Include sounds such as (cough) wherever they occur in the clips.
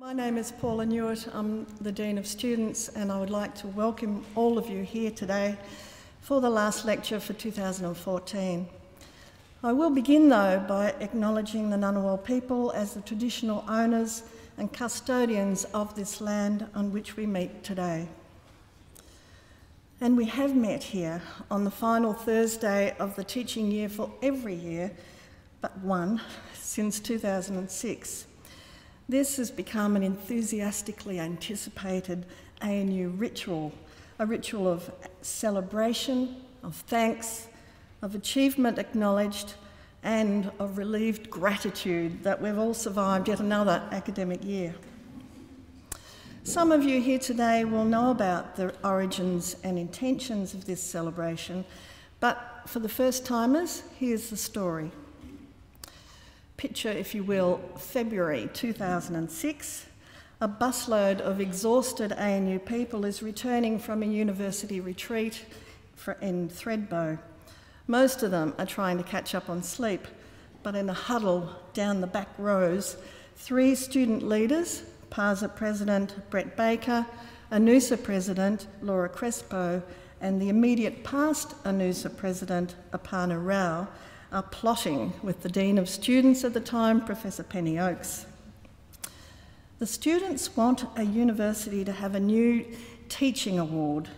My name is Paula Newitt. I'm the Dean of Students, and I would like to welcome all of you here today for the last lecture for 2014. I will begin, though, by acknowledging the Ngunnawal people as the traditional owners and custodians of this land on which we meet today. And we have met here on the final Thursday of the teaching year for every year but one since 2006. This has become an enthusiastically anticipated ANU ritual, a ritual of celebration, of thanks, of achievement acknowledged, and of relieved gratitude that we've all survived yet another academic year. Some of you here today will know about the origins and intentions of this celebration, but for the first timers, here's the story picture, if you will, February 2006. A busload of exhausted ANU people is returning from a university retreat in Thredbo. Most of them are trying to catch up on sleep, but in a huddle down the back rows, three student leaders, PARSA President Brett Baker, ANUSA President Laura Crespo, and the immediate past ANUSA President Aparna Rao, are plotting with the Dean of Students at the time, Professor Penny Oakes. The students want a university to have a new teaching award,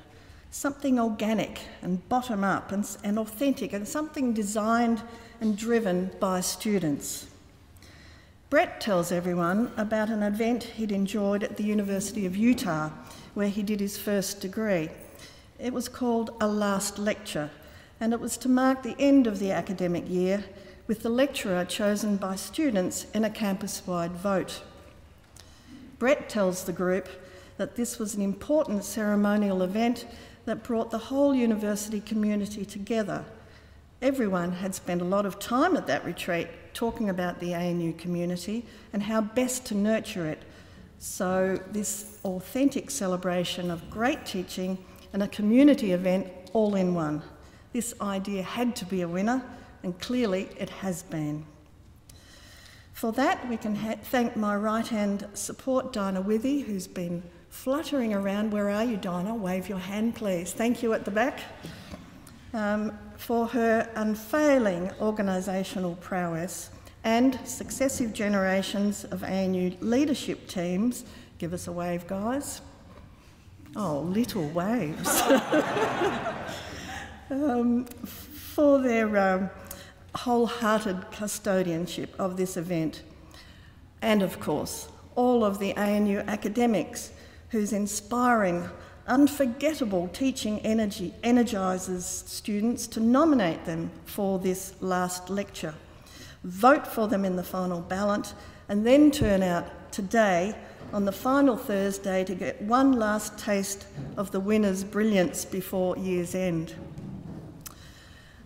something organic and bottom up and, and authentic, and something designed and driven by students. Brett tells everyone about an event he'd enjoyed at the University of Utah, where he did his first degree. It was called a last lecture, and it was to mark the end of the academic year with the lecturer chosen by students in a campus wide vote. Brett tells the group that this was an important ceremonial event that brought the whole university community together. Everyone had spent a lot of time at that retreat talking about the ANU community and how best to nurture it. So, this authentic celebration of great teaching and a community event all in one. This idea had to be a winner, and clearly it has been. For that, we can thank my right hand support, Dinah Withy, who's been fluttering around. Where are you, Dinah? Wave your hand, please. Thank you at the back. Um, for her unfailing organisational prowess and successive generations of ANU leadership teams. Give us a wave, guys. Oh, little waves. (laughs) um, for their um, wholehearted custodianship of this event. And of course, all of the ANU academics whose inspiring, unforgettable teaching energy energises students to nominate them for this last lecture, vote for them in the final ballot, and then turn out today on the final Thursday to get one last taste of the winner's brilliance before year's end.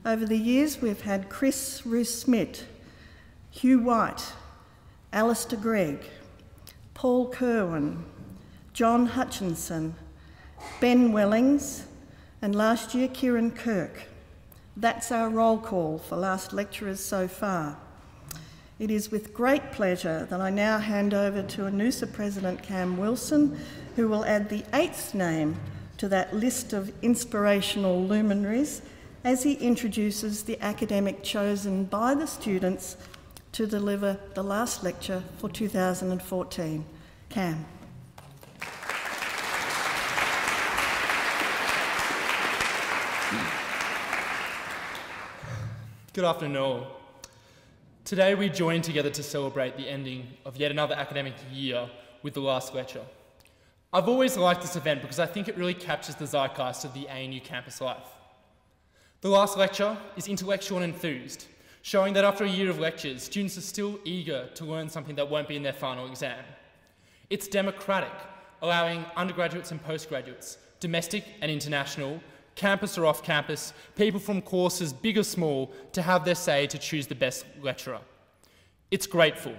Over the years, we've had Chris Reus-Smit, Hugh White, Alistair Greig, Paul Kerwin, John Hutchinson, Ben Wellings, and last year Kieran Kirk. That's our roll call for last lecturers so far. It is with great pleasure that I now hand over to ANUSA President Cam Wilson, who will add the eighth name to that list of inspirational luminaries as he introduces the academic chosen by the students to deliver the last lecture for 2014. Cam. Good afternoon all. Today we join together to celebrate the ending of yet another academic year with the last lecture. I've always liked this event because I think it really captures the zeitgeist of the ANU campus life. The last lecture is intellectual and enthused, showing that after a year of lectures, students are still eager to learn something that won't be in their final exam. It's democratic, allowing undergraduates and postgraduates, domestic and international, campus or off campus, people from courses big or small, to have their say to choose the best lecturer. It's grateful,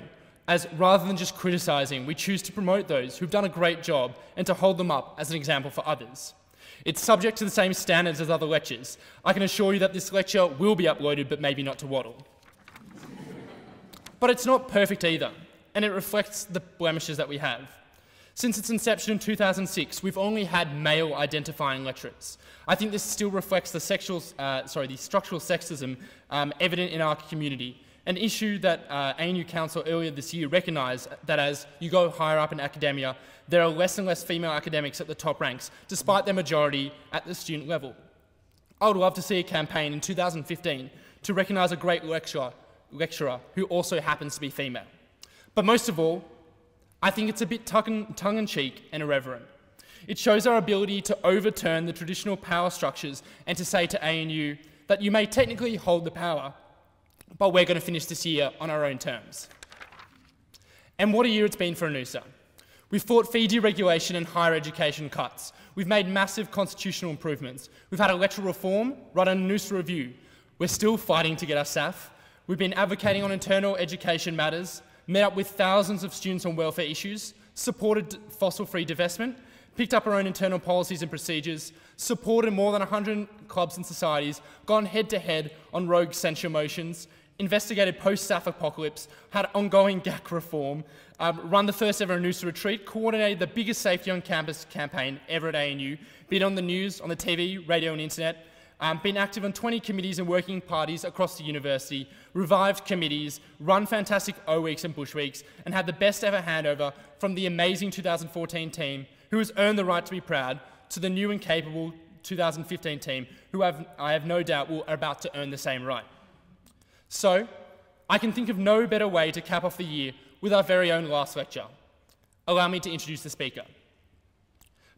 as rather than just criticising, we choose to promote those who've done a great job and to hold them up as an example for others. It's subject to the same standards as other lectures. I can assure you that this lecture will be uploaded, but maybe not to Wattle. but it's not perfect either. and it reflects the blemishes that we have. Since its inception in 2006, we've only had male identifying lecturers. I think this still reflects the, sexual, uh, sorry, the structural sexism um, evident in our community, an issue that uh, ANU Council earlier this year recognised that as you go higher up in academia, there are less and less female academics at the top ranks, despite their majority at the student level. I would love to see a campaign in 2015 to recognise a great lecturer, lecturer who also happens to be female. But most of all, I think it's a bit tongue in cheek and irreverent. It shows our ability to overturn the traditional power structures and to say to ANU that you may technically hold the power, but we're going to finish this year on our own terms. And what a year it's been for ANUSA. We've fought fee deregulation and higher education cuts. We've made massive constitutional improvements. We've had electoral reform, run a ANUSA review. We're still fighting to get our SAF. We've been advocating on internal education matters, met up with thousands of students on welfare issues, supported fossil-free divestment, picked up our own internal policies and procedures, supported more than 100 clubs and societies, gone head-to-head on rogue censure motions, investigated post-SAF apocalypse, had ongoing (laughs) GAC reform, um, run the first ever ANUSA retreat, coordinated the biggest safety on campus campaign ever at ANU, been on the news, on the TV, radio and internet, um, been active on 20 committees and working parties across the university, revived committees, run fantastic O Weeks and Bush Weeks, and had the best ever handover from the amazing 2014 team who has earned the right to be proud to the new and capable 2015 team who have, I have no doubt will, are about to earn the same right. So, I can think of no better way to cap off the year with our very own last lecture. Allow me to introduce the speaker.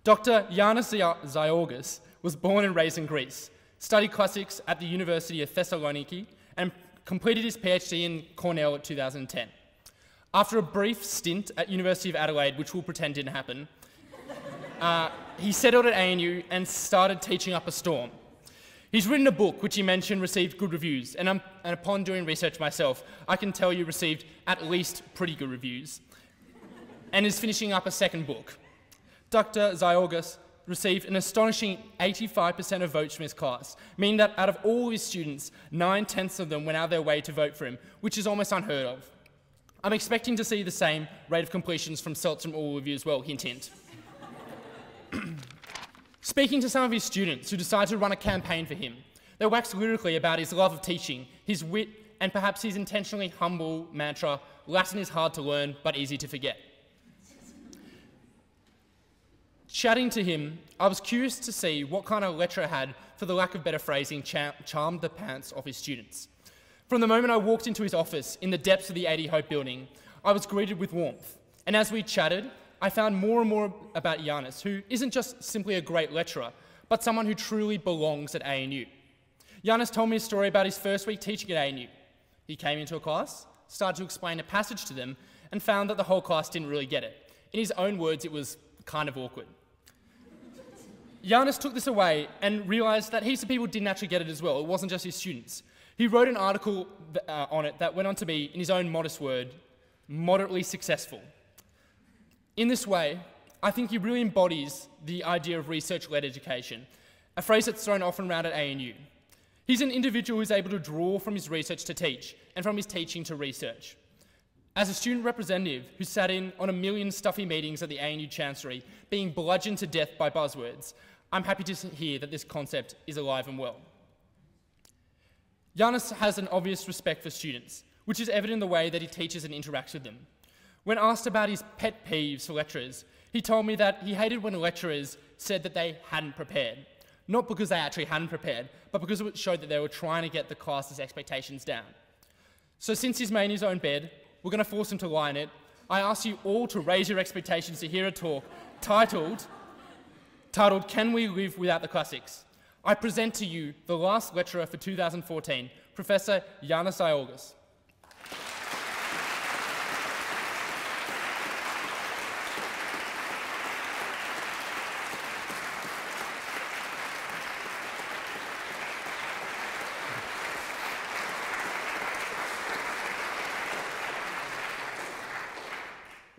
Dr. Yanis Ziogas was born and raised in Greece, studied classics at the University of Thessaloniki, and completed his PhD in Cornell in 2010. After a brief stint at University of Adelaide, which we'll pretend didn't happen, uh, he settled at ANU and started teaching up a storm. He's written a book which he mentioned received good reviews, and, and, upon doing research myself, I can tell you received at least pretty good reviews, and is finishing up a second book. Dr. Ziogas received an astonishing 85% of votes from his class, meaning that out of all his students, nine tenths of them went out of their way to vote for him, which is almost unheard of. I'm expecting to see the same rate of completions from SELTs from all of you as well, hint hint. Speaking to some of his students who decided to run a campaign for him, they waxed lyrically about his love of teaching, his wit, and perhaps his intentionally humble mantra Latin is hard to learn but easy to forget. Chatting to him, I was curious to see what kind of lecturer had, for the lack of better phrasing, charmed the pants of his students. From the moment I walked into his office in the depths of the AD Hope building, I was greeted with warmth. And as we chatted, I found more and more about Yanis, who isn't just simply a great lecturer, but someone who truly belongs at ANU. Yanis told me a story about his first week teaching at ANU. He came into a class, started to explain a passage to them, and found that the whole class didn't really get it. In his own words, it was kind of awkward. Yanis took this away and realized that heaps of people didn't actually get it as well. It wasn't just his students. He wrote an article uh, on it that went on to be, in his own modest word, moderately successful. In this way, I think he really embodies the idea of research-led education, a phrase that's thrown often around at ANU. He's an individual who's able to draw from his research to teach, and from his teaching to research. As a student representative who sat in on a million stuffy meetings at the ANU Chancery, being bludgeoned to death by buzzwords, I'm happy to hear that this concept is alive and well. Yanis has an obvious respect for students, which is evident in the way that he teaches and interacts with them. When asked about his pet peeves for lecturers, he told me that he hated when lecturers said that they hadn't prepared. Not because they actually hadn't prepared, but because it showed that they were trying to get the class's expectations down. So since he's made his own bed, we're going to force him to lie in it. I ask you all to raise your expectations to hear a talk titled, titled Can We Live Without the Classics? I present to you the last lecturer for 2014, Professor Yanis Ziogas.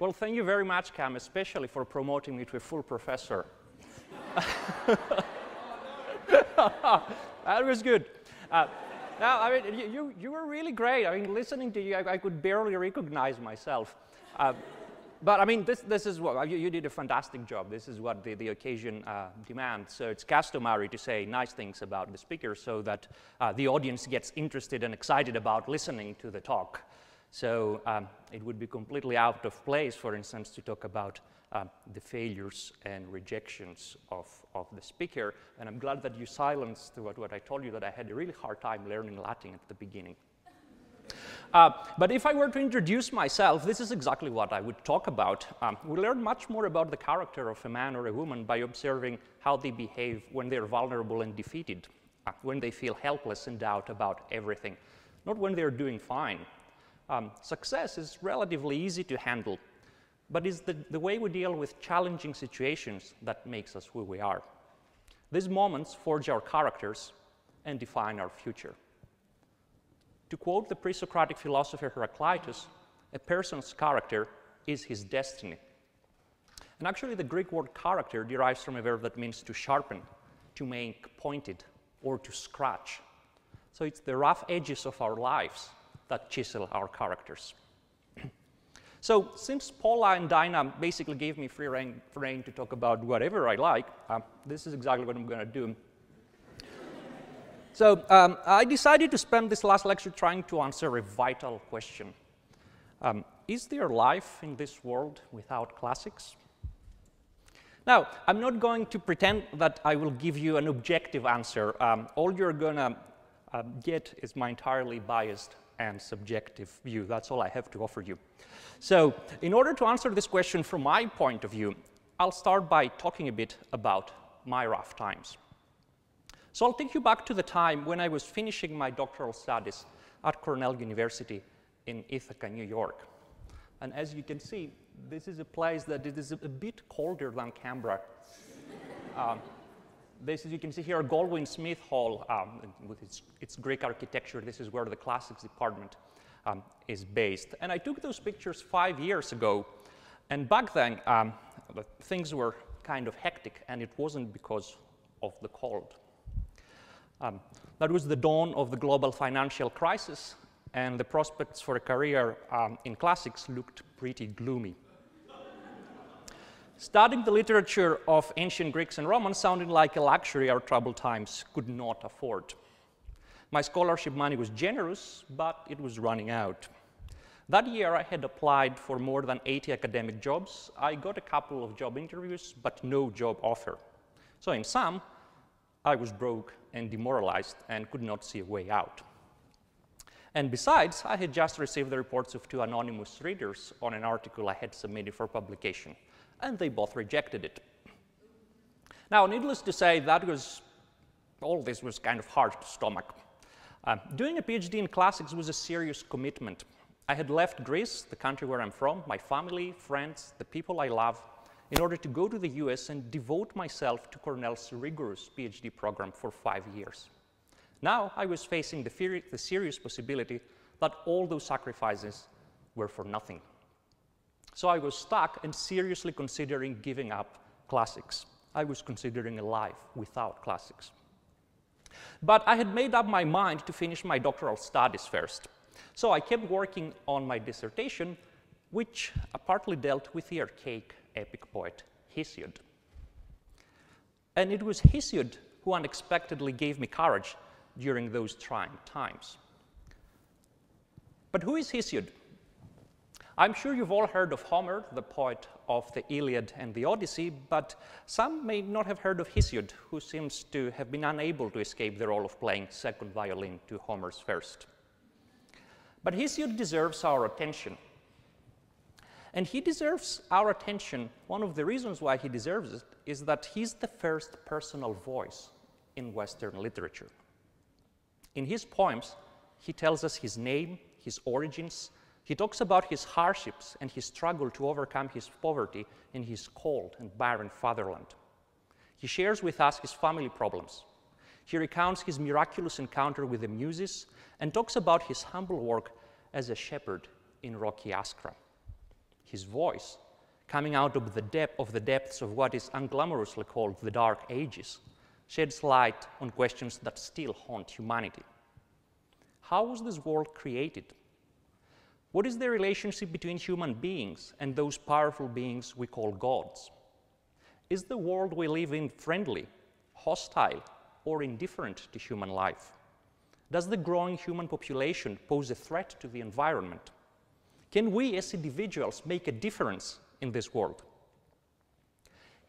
Well, thank you very much, Cam, especially for promoting me to a full professor. (laughs) that was good. Uh, I mean, you, you were really great. I mean, listening to you, I, I could barely recognize myself. Uh, but I mean, this, this is what, you, you, did a fantastic job. This is what the, the occasion uh, demands. So it's customary to say nice things about the speaker so that uh, the audience gets interested and excited about listening to the talk. So um, it would be completely out of place, for instance, to talk about uh, the failures and rejections of, of the speaker. And I'm glad that you silenced what, what I told you that I had a really hard time learning Latin at the beginning. Uh, but if I were to introduce myself, this is exactly what I would talk about. Um, we learn much more about the character of a man or a woman by observing how they behave when they're vulnerable and defeated, uh, when they feel helpless and doubt about everything, not when they're doing fine. Um, success is relatively easy to handle, but it's the, the way we deal with challenging situations that makes us who we are. These moments forge our characters and define our future. To quote the pre Socratic philosopher Heraclitus, a person's character is his destiny. And actually, the Greek word character derives from a verb that means to sharpen, to make pointed, or to scratch. So it's the rough edges of our lives that chisel our characters. (clears throat) so, since Paula and Dinah basically gave me free reign, to talk about whatever I like, uh, this is exactly what I'm going to do. (laughs) So um, I decided to spend this last lecture trying to answer a vital question. Um, is there life in this world without classics? Now, I'm not going to pretend that I will give you an objective answer. Um, all you're going to uh, get is my entirely biased and subjective view. That's all I have to offer you. So, in order to answer this question from my point of view, I'll start by talking a bit about my rough times. So I'll take you back to the time when I was finishing my doctoral studies at Cornell University in Ithaca, New York. And as you can see, this is a place that it is a bit colder than Canberra. (laughs) um, this, as you can see here, Goldwin Smith Hall um, with its, its, Greek architecture. This is where the classics department um, is based. And I took those pictures five years ago. And back then, um, things were kind of hectic, and it wasn't because of the cold. Um, that was the dawn of the global financial crisis, and the prospects for a career um, in classics looked pretty gloomy. Studying the literature of ancient Greeks and Romans sounded like a luxury our troubled times could not afford. My scholarship money was generous, but it was running out. That year, I had applied for more than 80 academic jobs. I got a couple of job interviews, but no job offer. So, in sum, I was broke and demoralized and could not see a way out. And besides, I had just received the reports of two anonymous readers on an article I had submitted for publication, and they both rejected it. Now, needless to say, that was all this was kind of hard to stomach. Uh, doing a PhD in classics was a serious commitment. I had left Greece, the country where I'm from, my family, friends, the people I love, in order to go to the US and devote myself to Cornell's rigorous PhD program for five years. Now I was facing the, the serious possibility that all those sacrifices were for nothing. So I was stuck and seriously considering giving up classics. I was considering a life without classics. But I had made up my mind to finish my doctoral studies first. So I kept working on my dissertation, which partly dealt with the archaic epic poet Hesiod. And it was Hesiod who unexpectedly gave me courage during those trying times. But who is Hesiod? I'm sure you've all heard of Homer, the poet of the Iliad and the Odyssey, but some may not have heard of Hesiod, who seems to have been unable to escape the role of playing second violin to Homer's first. But Hesiod deserves our attention and he deserves our attention. One of the reasons why he deserves it is that he's the first personal voice in Western literature. In his poems, he tells us his name, his origins. He talks about his hardships and his struggle to overcome his poverty in his cold and barren fatherland. He shares with us his family problems. He recounts his miraculous encounter with the Muses and talks about his humble work as a shepherd in rocky Askra his voice, coming out of the, depth, of the depths of what is unglamorously called the Dark Ages, sheds light on questions that still haunt humanity. how was this world created? What is the relationship between human beings and those powerful beings we call gods? Is the world we live in friendly, hostile, or indifferent to human life? Does the growing human population pose a threat to the environment? Can we as individuals make a difference in this world?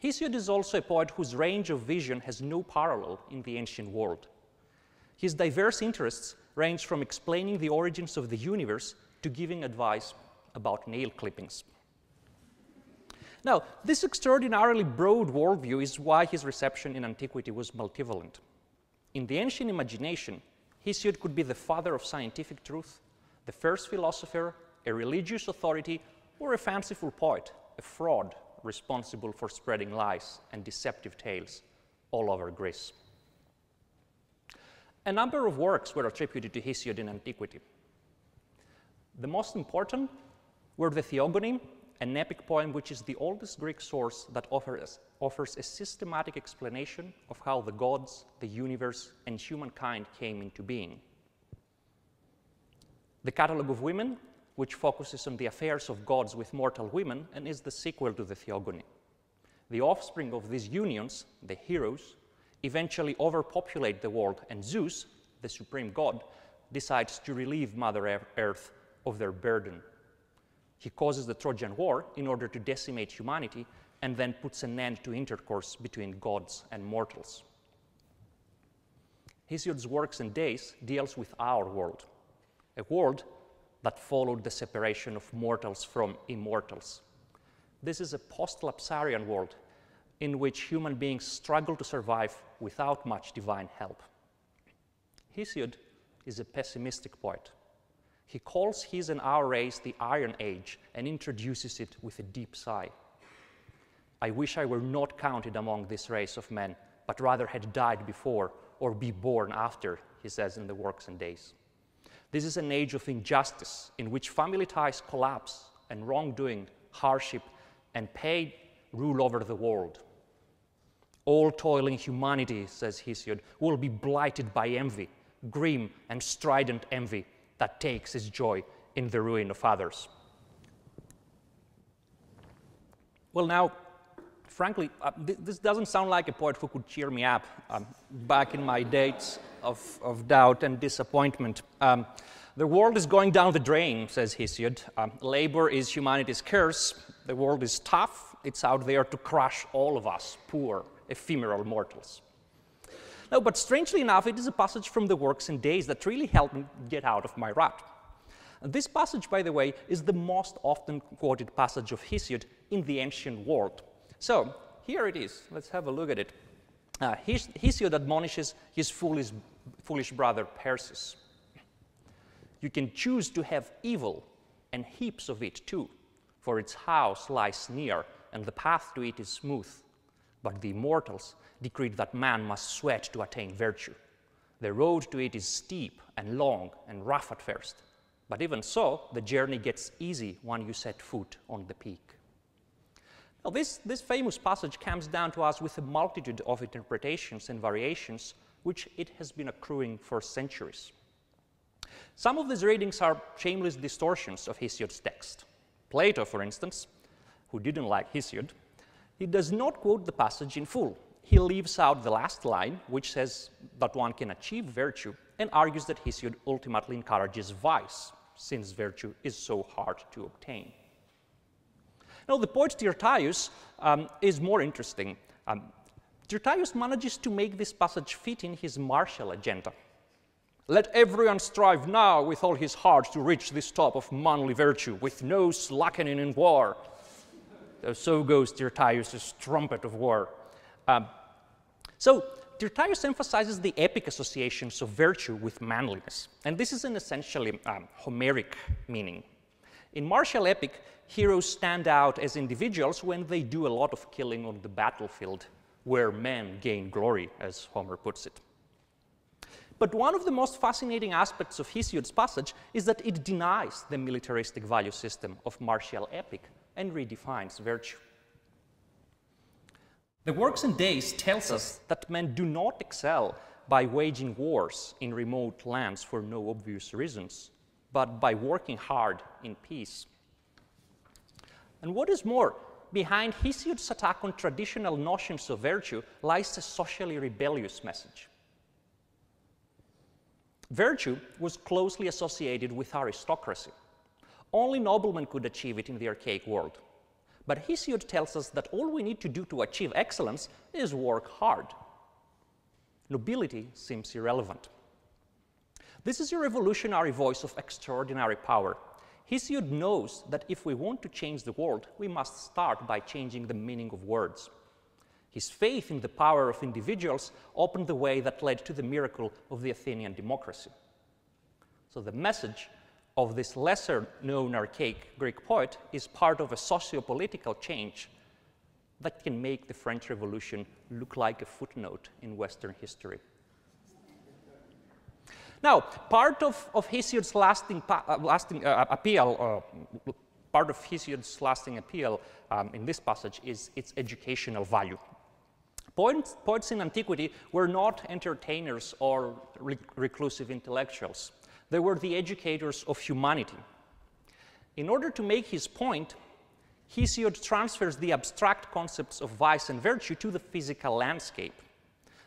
Hesiod is also a poet whose range of vision has no parallel in the ancient world. His diverse interests range from explaining the origins of the universe to giving advice about nail clippings. Now, this extraordinarily broad worldview is why his reception in antiquity was multivalent. In the ancient imagination, Hesiod could be the father of scientific truth, the first philosopher, a religious authority, or a fanciful poet, a fraud responsible for spreading lies and deceptive tales all over Greece. A number of works were attributed to Hesiod in antiquity. The most important were the Theogony, an epic poem which is the oldest Greek source that offers, offers a systematic explanation of how the gods, the universe, and humankind came into being. The Catalogue of Women, which focuses on the affairs of gods with mortal women and is the sequel to the Theogony. The offspring of these unions, the heroes, eventually overpopulate the world, and Zeus, the supreme god, decides to relieve Mother Earth of their burden. He causes the Trojan War in order to decimate humanity and then puts an end to intercourse between gods and mortals. Hesiod's works and days deals with our world, a world that followed the separation of mortals from immortals. This is a post-lapsarian world in which human beings struggle to survive without much divine help. Hesiod is a pessimistic poet. He calls his and our race the Iron Age and introduces it with a deep sigh. I wish I were not counted among this race of men, but rather had died before or be born after, he says in the Works and Days. This is an age of injustice in which family ties collapse and wrongdoing, hardship, and pain rule over the world. All toiling humanity, says Hesiod, will be blighted by envy, grim and strident envy that takes its joy in the ruin of others. Well, now, frankly, uh, th this doesn't sound like a poet who could cheer me up um, back in my days of, of doubt and disappointment. Um, the world is going down the drain, says Hesiod. Um, labor is humanity's curse. The world is tough. It's out there to crush all of us, poor, ephemeral mortals. No, but strangely enough, it is a passage from the Works and Days that really helped me get out of my rut. This passage, by the way, is the most often quoted passage of Hesiod in the ancient world. So, here it is. Let's have a look at it. Uh, Hesiod admonishes his foolish, foolish brother Perseus. You can choose to have evil, and heaps of it too, for its house lies near, and the path to it is smooth. But the immortals decreed that man must sweat to attain virtue. The road to it is steep and long and rough at first, but even so, the journey gets easy when you set foot on the peak. Now, this, this famous passage comes down to us with a multitude of interpretations and variations, which it has been accruing for centuries. Some of these readings are shameless distortions of Hesiod's text. Plato, for instance, who didn't like Hesiod, he does not quote the passage in full. He leaves out the last line, which says that one can achieve virtue, and argues that Hesiod ultimately encourages vice, since virtue is so hard to obtain. Now, the poet Tyrtaeus um, is more interesting. Um, Tyrtaeus manages to make this passage fit in his martial agenda. Let everyone strive now with all his heart to reach this top of manly virtue, with no slackening in war. So goes Tyrtaeus' trumpet of war. Um, so, Tyrtaeus emphasizes the epic associations of virtue with manliness, and this is an essentially um, Homeric meaning. In martial epic, heroes stand out as individuals when they do a lot of killing on the battlefield, where men gain glory, as Homer puts it. But one of the most fascinating aspects of Hesiod's passage is that it denies the militaristic value system of martial epic and redefines virtue. The Works and Days tells us that men do not excel by waging wars in remote lands for no obvious reasons, but by working hard in peace. And what is more, behind Hesiod's attack on traditional notions of virtue lies a socially rebellious message. Virtue was closely associated with aristocracy. Only noblemen could achieve it in the archaic world. But Hesiod tells us that all we need to do to achieve excellence is work hard. Nobility seems irrelevant. This is a revolutionary voice of extraordinary power. Hesiod knows that if we want to change the world, we must start by changing the meaning of words. His faith in the power of individuals opened the way that led to the miracle of the Athenian democracy. So the message of this lesser known archaic Greek poet is part of a socio-political change that can make the French Revolution look like a footnote in Western history. Now, part of, of Hesiod's lasting, uh, lasting uh, appeal, uh, part of Hesiod's lasting appeal um, in this passage is its educational value. Poets, poets in antiquity were not entertainers or reclusive intellectuals. They were the educators of humanity. In order to make his point, Hesiod transfers the abstract concepts of vice and virtue to the physical landscape.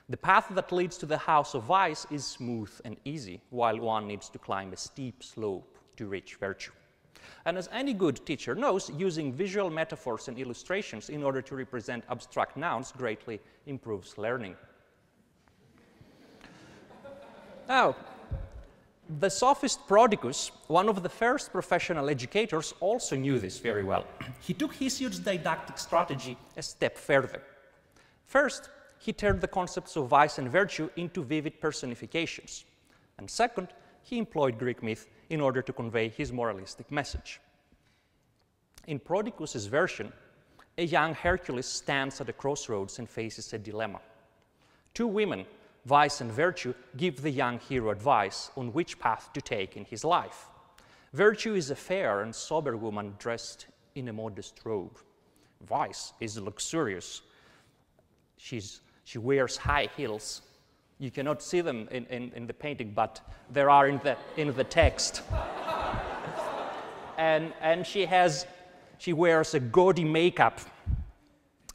The path that leads to the house of vice is smooth and easy, while one needs to climb a steep slope to reach virtue. And as any good teacher knows, using visual metaphors and illustrations in order to represent abstract nouns greatly improves learning. Now, the sophist Prodicus, one of the first professional educators, also knew this very well. he took Hesiod's didactic strategy a step further. First, he turned the concepts of vice and virtue into vivid personifications. And second, he employed Greek myth in order to convey his moralistic message. In Prodicus's version, a young Hercules stands at a crossroads and faces a dilemma. Two women vice and virtue give the young hero advice on which path to take in his life. Virtue is a fair and sober woman dressed in a modest robe. Vice is luxurious. She's, she wears high heels. You cannot see them in, in, in the painting, but there are in the, in the text. (laughs) and, and she, has, she wears a gaudy makeup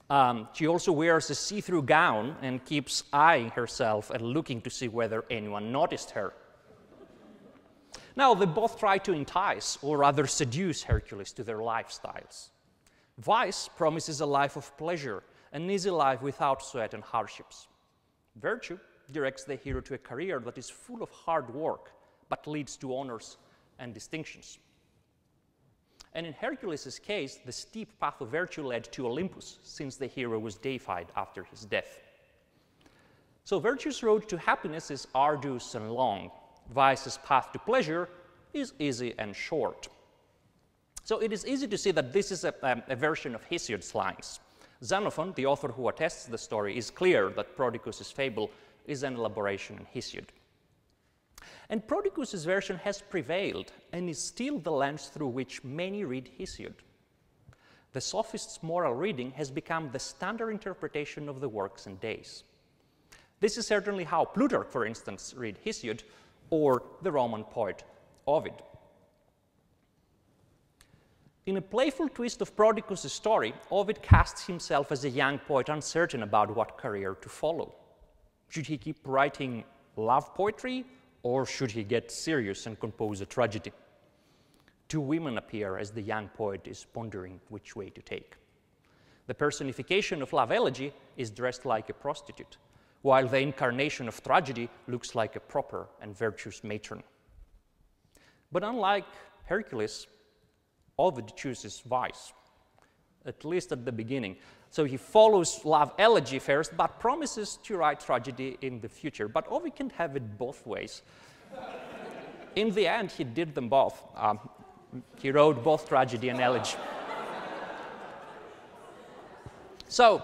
um, she also wears a see through gown and keeps eyeing herself and looking to see whether anyone noticed her. Now, they both try to entice, or rather seduce Hercules to their lifestyles. Vice promises a life of pleasure, an easy life without sweat and hardships. Virtue directs the hero to a career that is full of hard work, but leads to honors and distinctions. And in Hercules' case, the steep path of virtue led to Olympus, since the hero was deified after his death. So virtue's road to happiness is arduous and long. Vice's path to pleasure is easy and short. So it is easy to see that this is a, a, a version of Hesiod's lines. Xenophon, the author who attests the story, is clear that Prodicus' fable is an elaboration in Hesiod. And Prodicus' version has prevailed and is still the lens through which many read Hesiod. The sophist's moral reading has become the standard interpretation of the works and days. This is certainly how Plutarch, for instance, read Hesiod, or the Roman poet Ovid. In a playful twist of Prodicus' story, Ovid casts himself as a young poet uncertain about what career to follow. Should he keep writing love poetry or should he get serious and compose a tragedy? Two women appear as the young poet is pondering which way to take. The personification of love elegy is dressed like a prostitute, while the incarnation of tragedy looks like a proper and virtuous matron. But unlike Hercules, Ovid chooses vice, at least at the beginning. So he follows love elegy first, but promises to write tragedy in the future. But Ovid can have it both ways. in the end, he did them both. Um, he wrote both tragedy and elegy. so,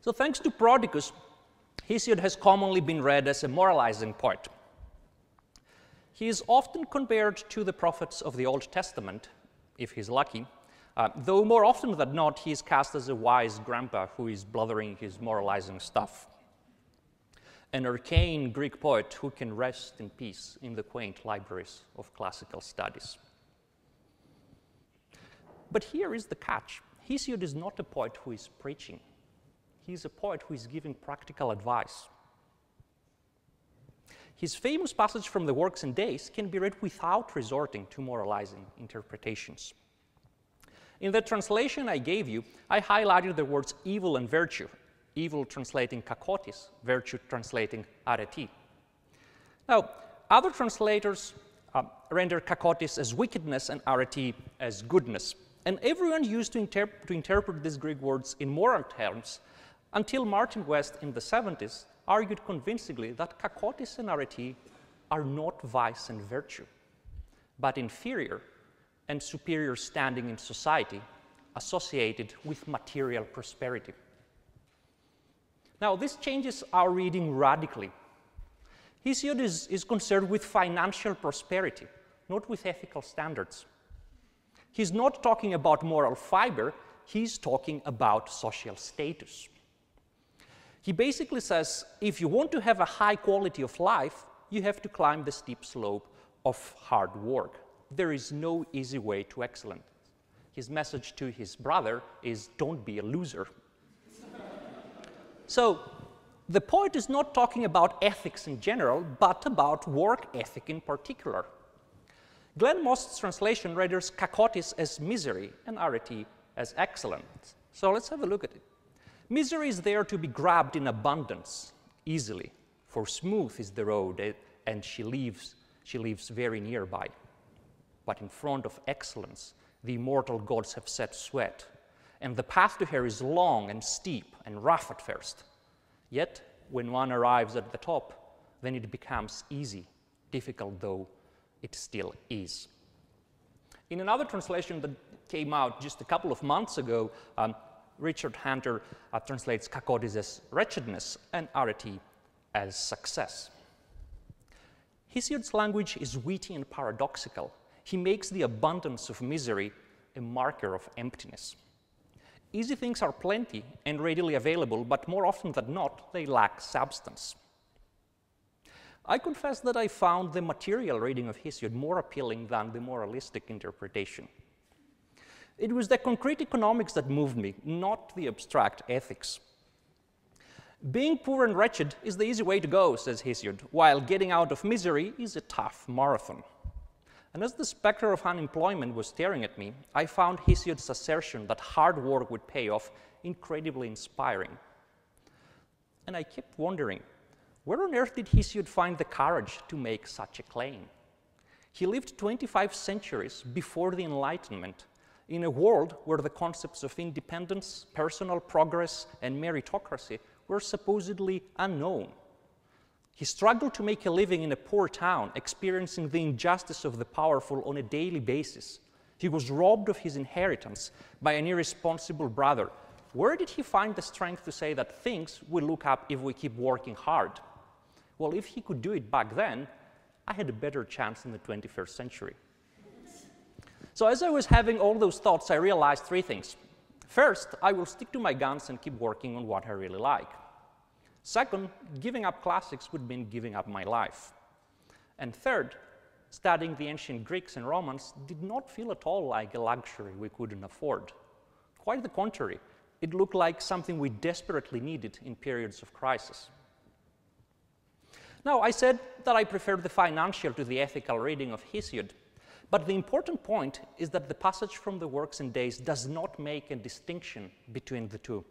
so thanks to Prodicus, Hesiod has commonly been read as a moralizing poet. He is often compared to the prophets of the Old Testament if he's lucky, Uh, though more often than not, he is cast as a wise grandpa who is blathering his moralizing stuff. An arcane Greek poet who can rest in peace in the quaint libraries of classical studies. But here is the catch Hesiod is not a poet who is preaching, he is a poet who is giving practical advice. His famous passage from the Works and Days can be read without resorting to moralizing interpretations. In the translation I gave you, I highlighted the words evil and virtue, evil translating kakotis, virtue translating areti. Now, other translators uh, render kakotis as wickedness and areti as goodness. And everyone used to, interp to interpret these Greek words in moral terms until Martin West in the 70s argued convincingly that kakotis and areti are not vice and virtue, but inferior and superior standing in society associated with material prosperity. Now, this changes our reading radically. Hesiod is, is concerned with financial prosperity, not with ethical standards. He's not talking about moral fiber, he's talking about social status. He basically says if you want to have a high quality of life, you have to climb the steep slope of hard work. There is no easy way to excellence. His message to his brother is don't be a loser. so, the poet is not talking about ethics in general, but about work ethic in particular. Glenn Most's translation renders kakotis as misery and areti as excellence. So let's have a look at it. Misery is there to be grabbed in abundance, easily, for smooth is the road, eh, and she lives, she lives very nearby. But in front of excellence, the immortal gods have set sweat, and the path to her is long and steep and rough at first. Yet, when one arrives at the top, then it becomes easy, difficult though it still is. In another translation that came out just a couple of months ago, um, Richard Hunter uh, translates kakotis as wretchedness and areti as success. Hesiod's language is witty and paradoxical. He makes the abundance of misery a marker of emptiness. Easy things are plenty and readily available, but more often than not, they lack substance. I confess that I found the material reading of Hesiod more appealing than the moralistic interpretation. It was the concrete economics that moved me, not the abstract ethics. Being poor and wretched is the easy way to go, says Hesiod, while getting out of misery is a tough marathon. And as the specter of unemployment was staring at me, I found Hesiod's assertion that hard work would pay off incredibly inspiring. And I kept wondering, where on earth did Hesiod find the courage to make such a claim? He lived 25 centuries before the Enlightenment in a world where the concepts of independence, personal progress, and meritocracy were supposedly unknown. He struggled to make a living in a poor town, experiencing the injustice of the powerful on a daily basis. He was robbed of his inheritance by an irresponsible brother. Where did he find the strength to say that things will look up if we keep working hard? Well, if he could do it back then, I had a better chance in the 21st century. So as I was having all those thoughts, I realized three things. First, I will stick to my guns and keep working on what I really like. Second, giving up classics would mean giving up my life. And third, studying the ancient Greeks and Romans did not feel at all like a luxury we couldn't afford. Quite the contrary, it looked like something we desperately needed in periods of crisis. Now, I said that I preferred the financial to the ethical reading of Hesiod, but the important point is that the passage from the Works and Days does not make a distinction between the two.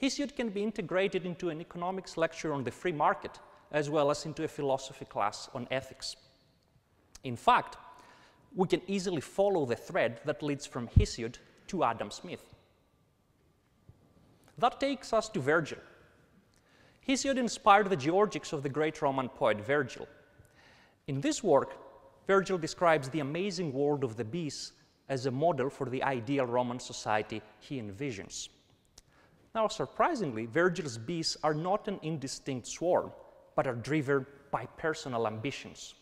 Hesiod can be integrated into an economics lecture on the free market as well as into a philosophy class on ethics. In fact, we can easily follow the thread that leads from Hesiod to Adam Smith. That takes us to Virgil. Hesiod inspired the Georgics of the great Roman poet Virgil. In this work, Virgil describes the amazing world of the beasts as a model for the ideal Roman society he envisions. Now, surprisingly, Virgil's beasts are not an indistinct swarm, but are driven by personal ambitions.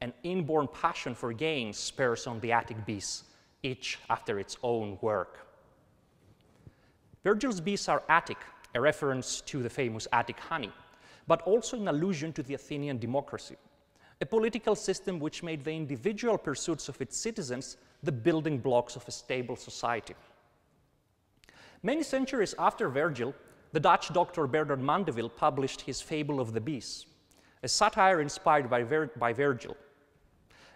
An inborn passion for gain spurs on the Attic beasts, each after its own work. Virgil's bees are Attic, a reference to the famous Attic honey, but also an allusion to the Athenian democracy, a political system which made the individual pursuits of its citizens the building blocks of a stable society. Many centuries after Virgil, the Dutch doctor Bernard Mandeville published his Fable of the Bees, a satire inspired by, Vir by Virgil.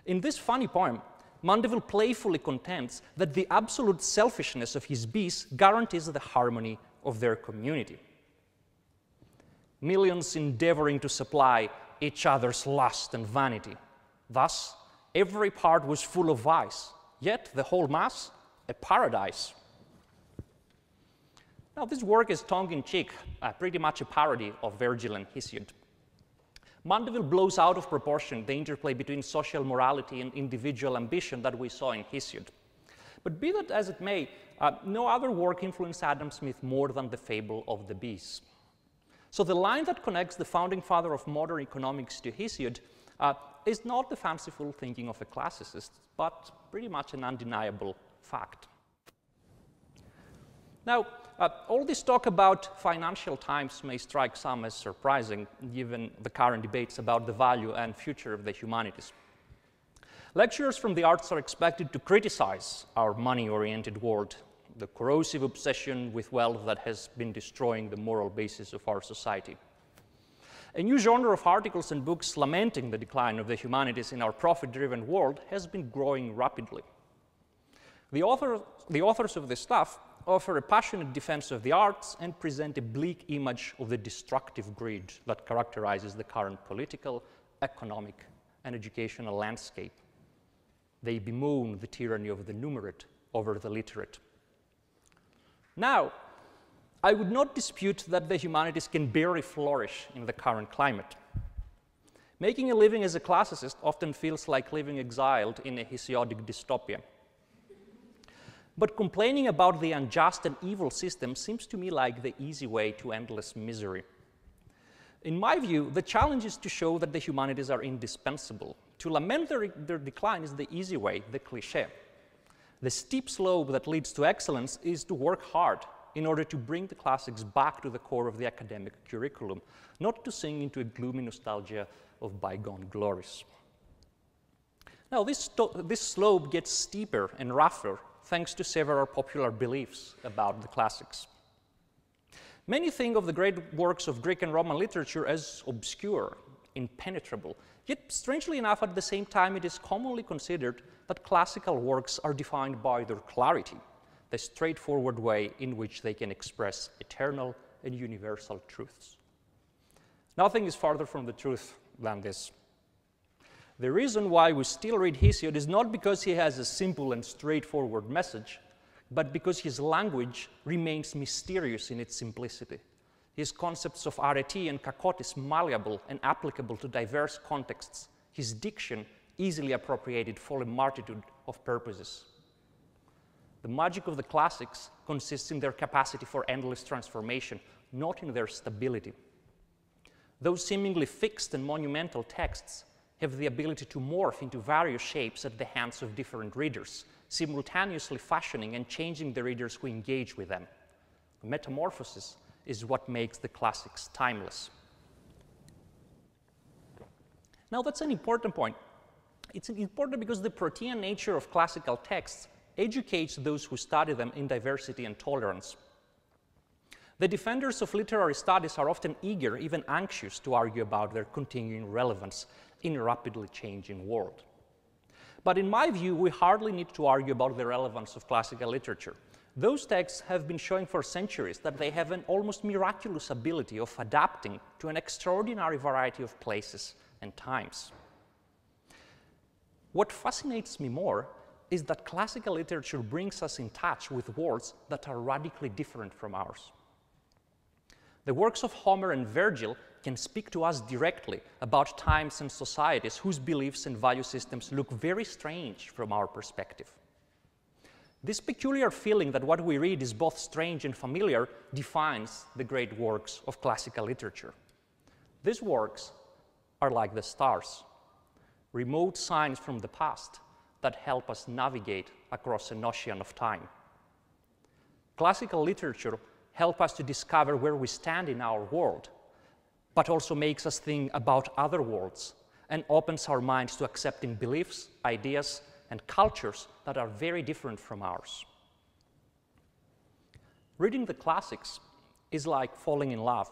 In this funny poem, Mandeville playfully contends that the absolute selfishness of his bees guarantees the harmony of their community. Millions endeavoring to supply each other's lust and vanity. Thus, every part was full of vice, yet the whole mass a paradise. Now, this work is tongue in cheek, uh, pretty much a parody of Virgil and Hesiod. Mandeville blows out of proportion the interplay between social morality and individual ambition that we saw in Hesiod. But be that as it may, uh, no other work influenced Adam Smith more than the fable of the bees. So the line that connects the founding father of modern economics to Hesiod uh, is not the fanciful thinking of a classicist, but pretty much an undeniable fact. Now, uh, all this talk about financial times may strike some as surprising, given the current debates about the value and future of the humanities. Lecturers from the arts are expected to criticize our money-oriented world, the corrosive obsession with wealth that has been destroying the moral basis of our society. A new genre of articles and books lamenting the decline of the humanities in our profit-driven world has been growing rapidly. The, author, the authors of this stuff offer a passionate defense of the arts and present a bleak image of the destructive greed that characterizes the current political, economic, and educational landscape. They bemoan the tyranny of the numerate over the literate. Now, I would not dispute that the humanities can barely flourish in the current climate. Making a living as a classicist often feels like living exiled in a Hesiodic dystopia. But complaining about the unjust and evil system seems to me like the easy way to endless misery. In my view, the challenge is to show that the humanities are indispensable. To lament their, their decline is the easy way, the cliche. The steep slope that leads to excellence is to work hard in order to bring the classics back to the core of the academic curriculum, not to sink into a gloomy nostalgia of bygone glories. Now, this, this slope gets steeper and rougher thanks to several popular beliefs about the classics. Many think of the great works of Greek and Roman literature as obscure, impenetrable, yet strangely enough, at the same time, it is commonly considered that classical works are defined by their clarity, the straightforward way in which they can express eternal and universal truths. Nothing is farther from the truth than this. The reason why we still read Hesiod is not because he has a simple and straightforward message, but because his language remains mysterious in its simplicity. His concepts of arete and kakotes malleable and applicable to diverse contexts, his diction easily appropriated for a multitude of purposes. The magic of the classics consists in their capacity for endless transformation, not in their stability. Those seemingly fixed and monumental texts have the ability to morph into various shapes at the hands of different readers, simultaneously fashioning and changing the readers who engage with them. Metamorphosis is what makes the classics timeless. Now, that's an important point. It's important because the protean nature of classical texts educates those who study them in diversity and tolerance. The defenders of literary studies are often eager, even anxious, to argue about their continuing relevance in a rapidly changing world. But in my view, we hardly need to argue about the relevance of classical literature. Those texts have been showing for centuries that they have an almost miraculous ability of adapting to an extraordinary variety of places and times. What fascinates me more is that classical literature brings us in touch with worlds that are radically different from ours. The works of Homer and Virgil can speak to us directly about times and societies whose beliefs and value systems look very strange from our perspective. This peculiar feeling that what we read is both strange and familiar defines the great works of classical literature. These works are like the stars, remote signs from the past that help us navigate across an ocean of time. Classical literature helps us to discover where we stand in our world, but also makes us think about other worlds and opens our minds to accepting beliefs, ideas, and cultures that are very different from ours. Reading the classics is like falling in love.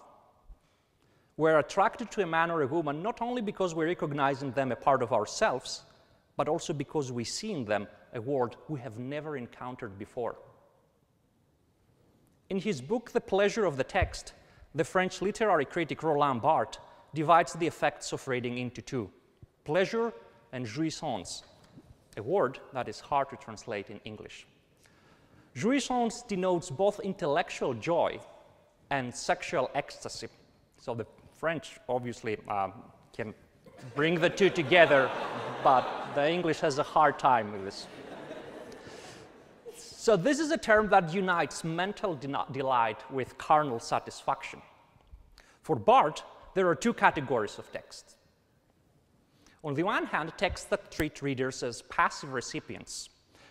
We're attracted to a man or a woman not only because we recognize in them a part of ourselves, but also because we see in them a world we have never encountered before. In his book, The Pleasure of the Text, the French literary critic Roland Barthes divides the effects of reading into two pleasure and jouissance, a word that is hard to translate in English. Jouissance denotes both intellectual joy and sexual ecstasy. So the French obviously um, can bring the two together, but the English has a hard time with this. So this is a term that unites mental delight with carnal satisfaction. For Barthes, there are two categories of text. On the one hand, texts that treat readers as passive recipients,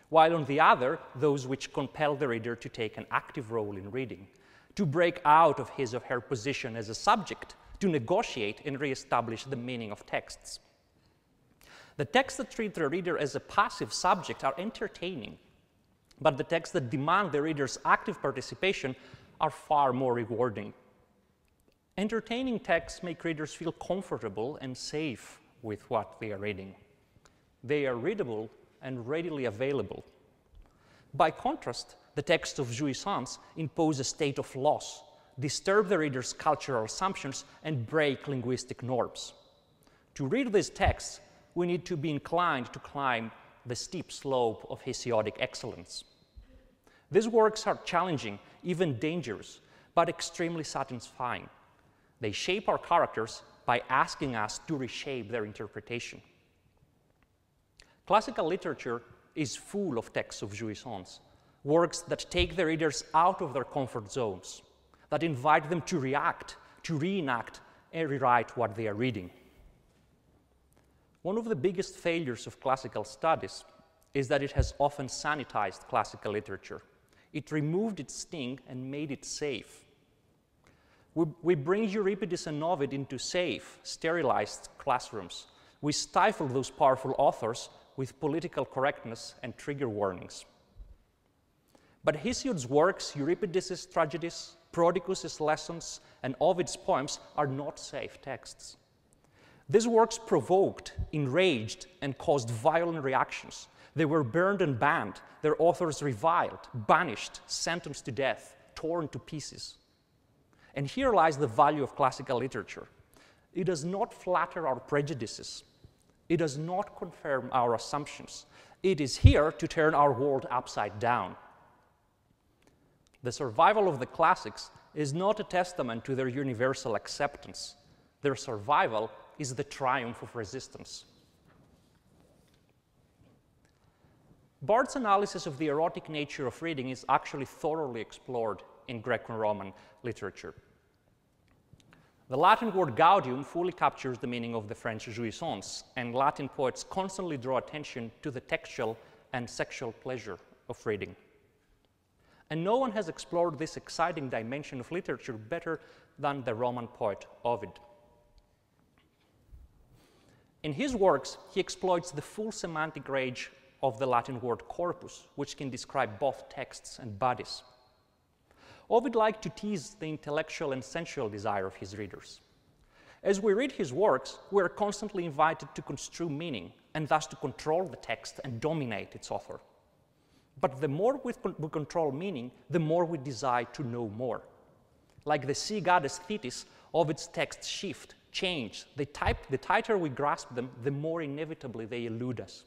while on the other, those which compel the reader to take an active role in reading, to break out of his or her position as a subject, to negotiate and re-establish the meaning of texts. The texts that treat the reader as a passive subject are entertaining, but the texts that demand the reader's active participation are far more rewarding. Entertaining texts make readers feel comfortable and safe with what they are reading. They are readable and readily available. By contrast, the text of jouissance impose a state of loss, disturb the reader's cultural assumptions, and break linguistic norms. To read these texts, we need to be inclined to climb the steep slope of Hesiodic excellence. These works are challenging, even dangerous, but extremely satisfying. They shape our characters by asking us to reshape their interpretation. Classical literature is full of texts of jouissance, works that take the readers out of their comfort zones, that invite them to react, to reenact, and rewrite what they are reading. One of the biggest failures of classical studies is that it has often sanitized classical literature. It removed its sting and made it safe. We, we bring Euripides and Ovid into safe, sterilized classrooms. We stifle those powerful authors with political correctness and trigger warnings. But Hesiod's works, Euripides' tragedies, Prodicus' lessons, and Ovid's poems are not safe texts. These works provoked, enraged, and caused violent reactions. They were burned and banned, their authors reviled, banished, sentenced to death, torn to pieces. And here lies the value of classical literature. It does not flatter our prejudices. It does not confirm our assumptions. It is here to turn our world upside down. The survival of the classics is not a testament to their universal acceptance. Their survival is the triumph of resistance. Barthes' analysis of the erotic nature of reading is actually thoroughly explored in Greco-Roman literature. The Latin word gaudium fully captures the meaning of the French jouissance, and Latin poets constantly draw attention to the textual and sexual pleasure of reading. And no one has explored this exciting dimension of literature better than the Roman poet Ovid. In his works, he exploits the full semantic range of the Latin word corpus, which can describe both texts and bodies. Ovid liked to tease the intellectual and sensual desire of his readers. As we read his works, we are constantly invited to construe meaning and thus to control the text and dominate its author. But the more we, con we control meaning, the more we desire to know more. Like the sea goddess Thetis, Ovid's texts shift, change. Type, the tighter we grasp them, the more inevitably they elude us.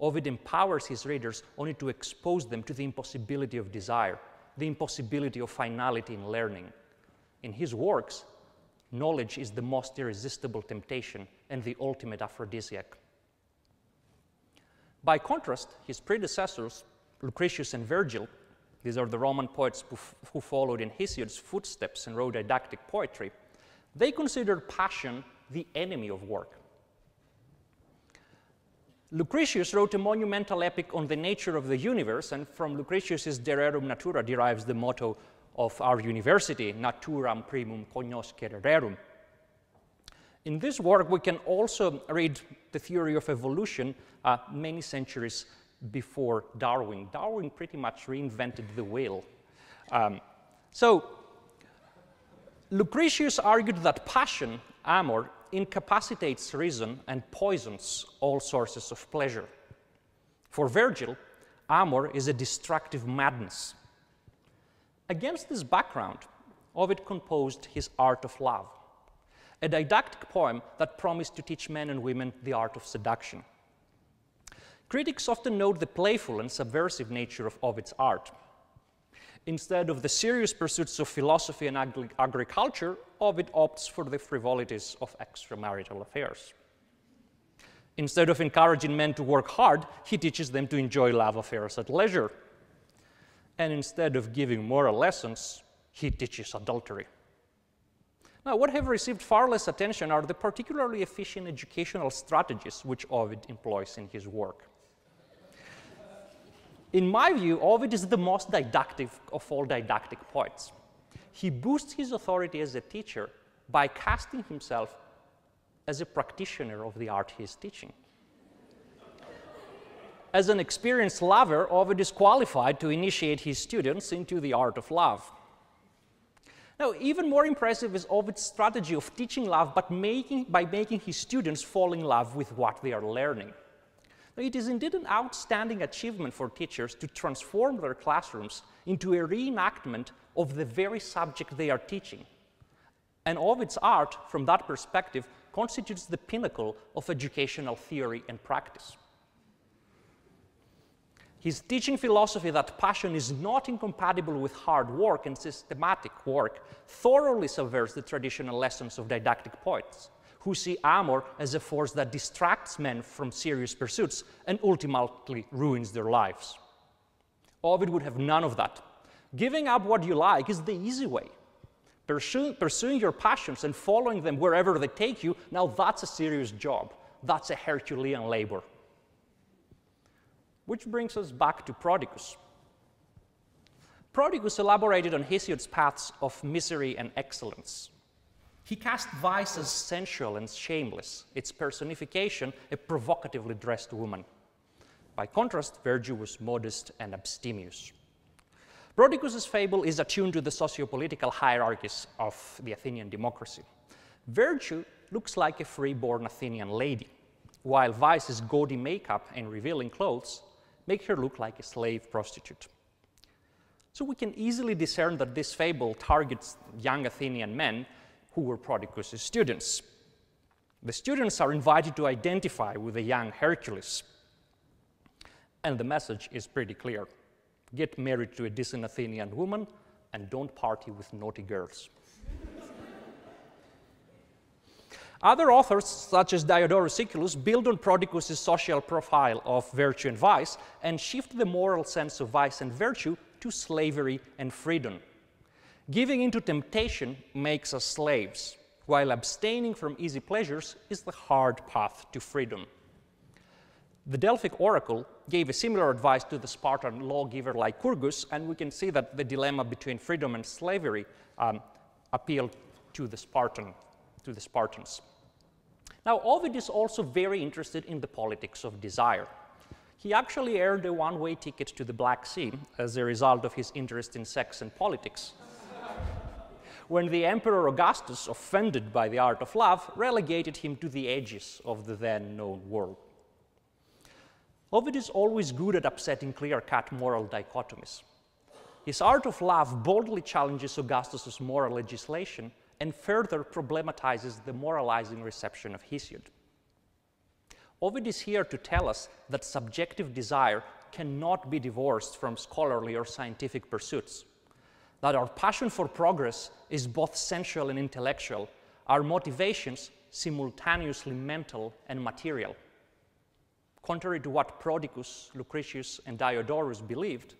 Ovid empowers his readers only to expose them to the impossibility of desire, the impossibility of finality in learning. In his works, knowledge is the most irresistible temptation and the ultimate aphrodisiac. By contrast, his predecessors, Lucretius and Virgil, these are the Roman poets who, followed in Hesiod's footsteps and wrote didactic poetry, they considered passion the enemy of work. Lucretius wrote a monumental epic on the nature of the universe, and from Lucretius's De Rerum Natura derives the motto of our university, Naturam primum cognoscere rerum. In this work, we can also read the theory of evolution uh, many centuries before Darwin. Darwin pretty much reinvented the wheel. Um, so, Lucretius argued that passion, amor, incapacitates reason and poisons all sources of pleasure. For Virgil, amor is a destructive madness. Against this background, Ovid composed his Art of Love, a didactic poem that promised to teach men and women the art of seduction. Critics often note the playful and subversive nature of Ovid's art. Instead of the serious pursuits of philosophy and agri agriculture, Ovid opts for the frivolities of extramarital affairs. Instead of encouraging men to work hard, he teaches them to enjoy love affairs at leisure. And instead of giving moral lessons, he teaches adultery. Now, what have received far less attention are the particularly efficient educational strategies which Ovid employs in his work. In my view, Ovid is the most didactic of all didactic poets. He boosts his authority as a teacher by casting himself as a practitioner of the art he is teaching. As an experienced lover, Ovid is qualified to initiate his students into the art of love. Now, even more impressive is Ovid's strategy of teaching love but making, by making his students fall in love with what they are learning. It is indeed an outstanding achievement for teachers to transform their classrooms into a reenactment of the very subject they are teaching. And Ovid's art, from that perspective, constitutes the pinnacle of educational theory and practice. His teaching philosophy that passion is not incompatible with hard work and systematic work thoroughly subverts the traditional lessons of didactic poets who see amor as a force that distracts men from serious pursuits and ultimately ruins their lives. Ovid would have none of that. Giving up what you like is the easy way. Pursuing, pursuing your passions and following them wherever they take you, now that's a serious job. That's a Herculean labor. Which brings us back to Prodicus. Prodicus elaborated on Hesiod's paths of misery and excellence. He cast vice as sensual and shameless, its personification a provocatively dressed woman. By contrast, virtue was modest and abstemious. Prodicus's fable is attuned to the socio-political hierarchies of the Athenian democracy. Virtue looks like a free-born Athenian lady, while vice's gaudy makeup and revealing clothes make her look like a slave prostitute. So we can easily discern that this fable targets young Athenian men who were Prodicus' students. The students are invited to identify with the young Hercules. And the message is pretty clear. Get married to a decent Athenian woman and don't party with naughty girls. Other authors, such as Diodorus Siculus, build on Prodicus' social profile of virtue and vice and shift the moral sense of vice and virtue to slavery and freedom. Giving into temptation makes us slaves, while abstaining from easy pleasures is the hard path to freedom. The Delphic oracle gave a similar advice to the Spartan lawgiver Lycurgus, and we can see that the dilemma between freedom and slavery um, appealed to the, Spartan, to the Spartans. Now, Ovid is also very interested in the politics of desire. He actually earned a one-way ticket to the Black Sea as a result of his interest in sex and politics when the Emperor Augustus, offended by the art of love, relegated him to the edges of the then known world. Ovid is always good at upsetting clear cut moral dichotomies. His art of love boldly challenges Augustus's moral legislation and further problematizes the moralizing reception of Hesiod. Ovid is here to tell us that subjective desire cannot be divorced from scholarly or scientific pursuits that our passion for progress is both sensual and intellectual, our motivations simultaneously mental and material. Contrary to what Prodicus, Lucretius, and Diodorus believed,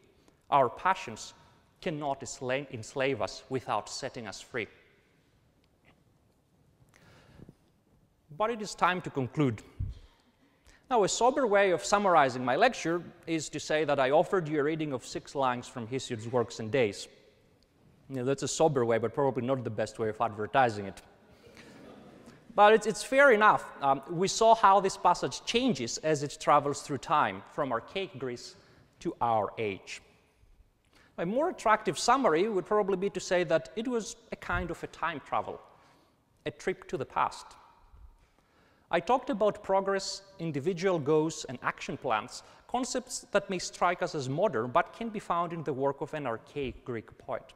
our passions cannot enslave us without setting us free. But it is time to conclude. Now, a sober way of summarizing my lecture is to say that I offered you a reading of six lines from Hesiod's works and days. You know, that's a sober way, but probably not the best way of advertising it. But it's, it's fair enough. Um, we saw how this passage changes as it travels through time, from archaic Greece to our age. A more attractive summary would probably be to say that it was a kind of a time travel, a trip to the past. I talked about progress, individual goals, and action plans, concepts that may strike us as modern but can be found in the work of an archaic Greek poet.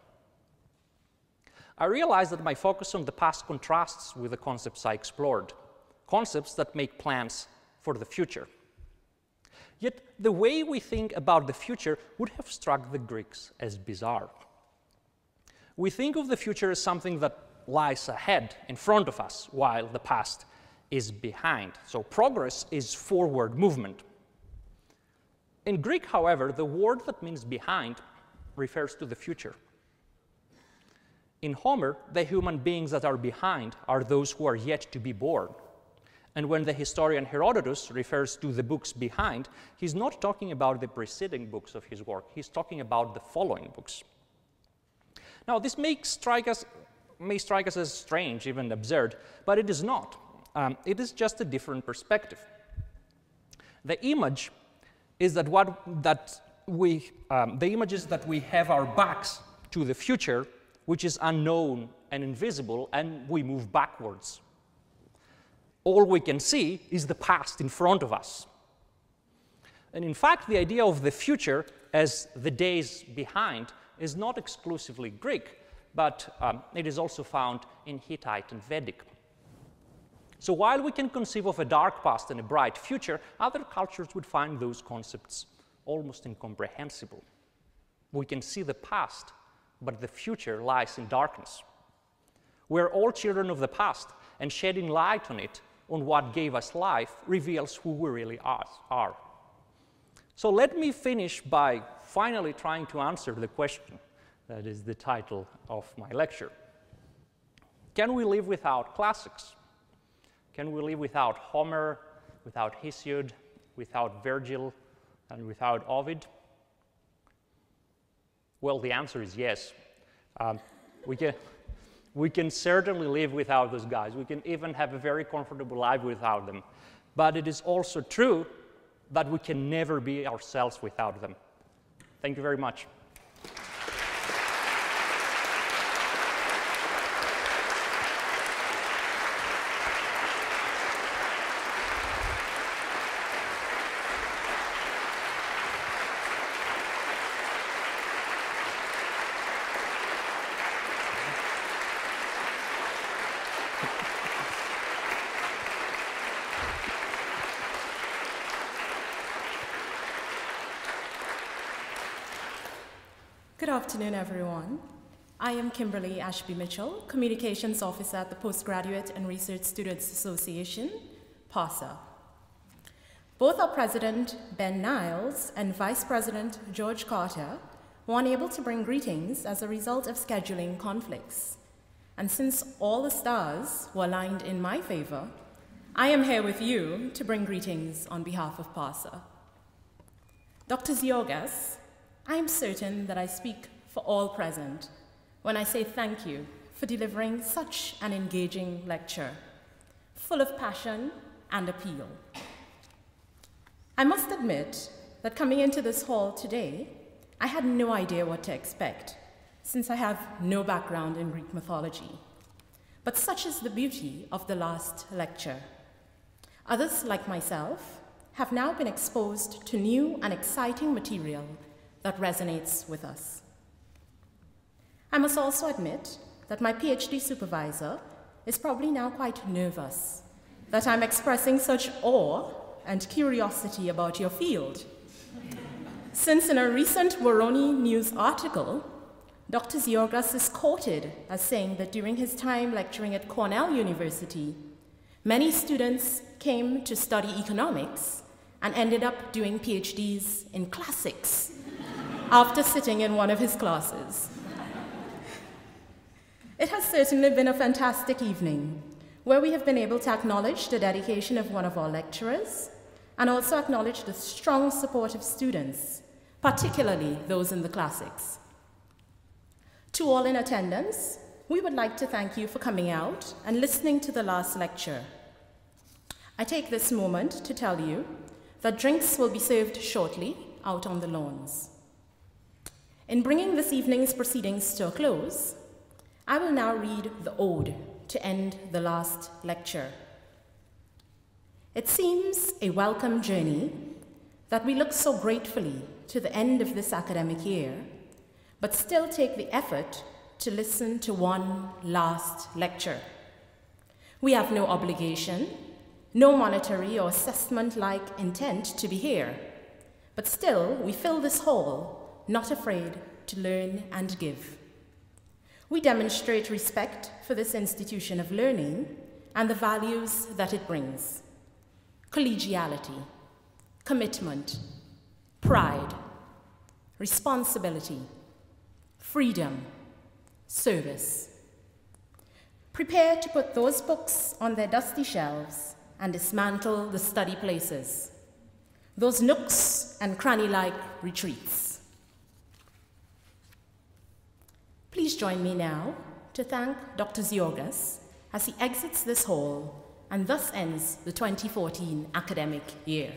I realized that my focus on the past contrasts with the concepts I explored, concepts that make plans for the future. Yet the way we think about the future would have struck the Greeks as bizarre. We think of the future as something that lies ahead, in front of us, while the past is behind. So progress is forward movement. In Greek, however, the word that means behind refers to the future. In Homer, the human beings that are behind are those who are yet to be born. And when the historian Herodotus refers to the books behind, he's not talking about the preceding books of his work, he's talking about the following books. Now, this may strike us, may strike us as strange, even absurd, but it is not. Um, it is just a different perspective. The image is that what that we, um, the images that we have our backs to the future which is unknown and invisible, and we move backwards. All we can see is the past in front of us. And in fact, the idea of the future as the days behind is not exclusively Greek, but um, it is also found in Hittite and Vedic. So while we can conceive of a dark past and a bright future, other cultures would find those concepts almost incomprehensible. We can see the past but the future lies in darkness. We're all children of the past, and shedding light on it, on what gave us life, reveals who we really are. So let me finish by finally trying to answer the question that is the title of my lecture. Can we live without classics? Can we live without Homer, without Hesiod, without Virgil, and without Ovid? Well, the answer is yes. Um, we, can, we can certainly live without those guys. We can even have a very comfortable life without them. But it is also true that we can never be ourselves without them. Thank you very much. Good afternoon, everyone. I am Kimberly Ashby Mitchell, Communications Officer at the Postgraduate and Research Students Association, PARSA. Both our President, Ben Niles, and Vice President, George Carter, were unable to bring greetings as a result of scheduling conflicts. And since all the stars were aligned in my favor, I am here with you to bring greetings on behalf of PARSA. Dr. Ziogas, I am certain that I speak for all present when I say thank you for delivering such an engaging lecture, full of passion and appeal. I must admit that coming into this hall today, I had no idea what to expect, since I have no background in Greek mythology. But such is the beauty of the last lecture. Others, like myself, have now been exposed to new and exciting material that resonates with us. I must also admit that my PhD supervisor is probably now quite nervous that I'm expressing such awe and curiosity about your field. Since in a recent Woroni News article, Dr. Ziogas is quoted as saying that during his time lecturing at Cornell University, many students came to study economics and ended up doing PhDs in classics after sitting in one of his classes. It has certainly been a fantastic evening where we have been able to acknowledge the dedication of one of our lecturers and also acknowledge the strong support of students, particularly those in the classics. To all in attendance, we would like to thank you for coming out and listening to the last lecture. I take this moment to tell you that drinks will be served shortly out on the lawns. In bringing this evening's proceedings to a close, I will now read the ode to end the last lecture. It seems a welcome journey that we look so gratefully to the end of this academic year, but still take the effort to listen to one last lecture. We have no obligation, no monetary or assessment like intent to be here, but still we fill this hall not afraid to learn and give. We demonstrate respect for this institution of learning and the values that it brings collegiality, commitment, pride, responsibility, freedom, service. Prepare to put those books on their dusty shelves and dismantle the study places, those nooks and cranny like retreats. Please join me now to thank Dr. Ziogas as he exits this hall and thus ends the 2014 academic year.